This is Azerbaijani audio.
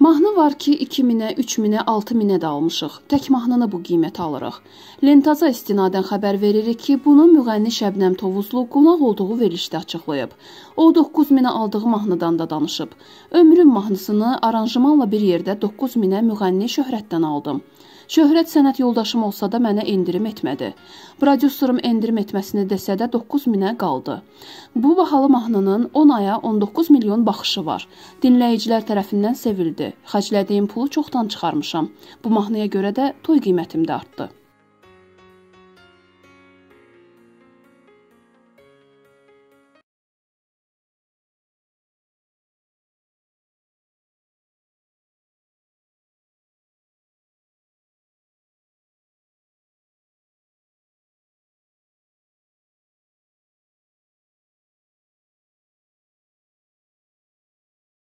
Mahnı var ki 2000-ə, 3000-ə, 6000-ə də almışıq. Tək mahnını bu qiymətə alırıq. Lentaza istinadən xəbər veririk ki, bunu müğənni Şəbnəm Tovuzlu qonaq olduğu verilişdə açıqlayıb. O 9000-ə aldığı mahnıdan da danışıb. Ömrüm mahnısını aranjmanla bir yerdə 9000-ə müğənni şöhrətdən aldım. Şöhrət sənət yoldaşım olsa da mənə endirim etmədi. Prodüserim endirim etməsini desə də 9000-ə qaldı. Bu bahalı mahnının 10 aya 19 milyon baxışı var. Dinləyicilər tərəfindən sevildi. Xərclədiyim pulu çoxdan çıxarmışam. Bu mahnıya görə də toy qiymətim də artdı.